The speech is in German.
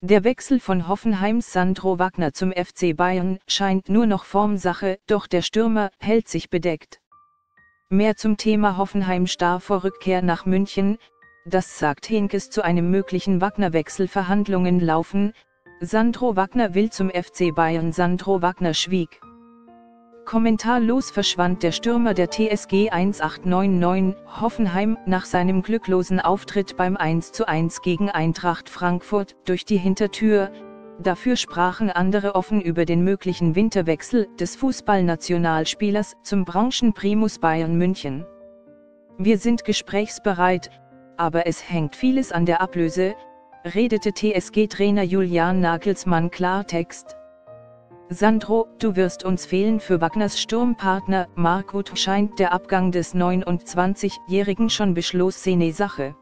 Der Wechsel von Hoffenheims Sandro Wagner zum FC Bayern scheint nur noch Formsache, doch der Stürmer hält sich bedeckt. Mehr zum Thema Hoffenheim starr vor Rückkehr nach München, das sagt Henkes zu einem möglichen Wagner-Wechsel Verhandlungen laufen, Sandro Wagner will zum FC Bayern Sandro Wagner schwieg. Kommentarlos verschwand der Stürmer der TSG 1899 Hoffenheim nach seinem glücklosen Auftritt beim 1:1 gegen Eintracht Frankfurt durch die Hintertür. Dafür sprachen andere offen über den möglichen Winterwechsel des Fußballnationalspielers zum Branchenprimus Bayern München. Wir sind gesprächsbereit, aber es hängt vieles an der Ablöse, redete TSG-Trainer Julian Nagelsmann Klartext. Sandro, du wirst uns fehlen für Wagners Sturmpartner, Markut scheint der Abgang des 29-Jährigen schon beschlossene Sache.